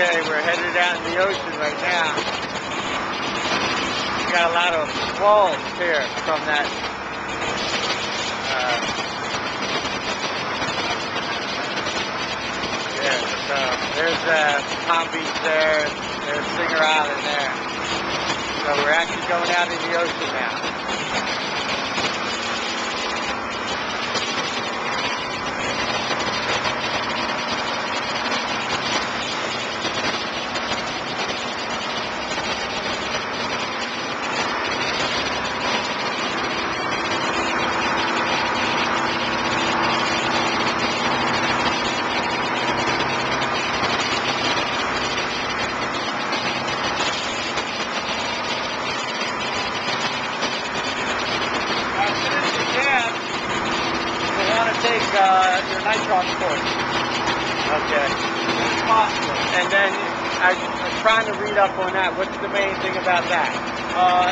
Okay, we're headed out in the ocean right now. We got a lot of walls here from that. Uh, yeah, so there's uh, Palm Beach there, there's Singer Island there. So we're actually going out in the ocean now. Take uh, your. Okay. And then I, I'm trying to read up on that. What's the main thing about that? Uh,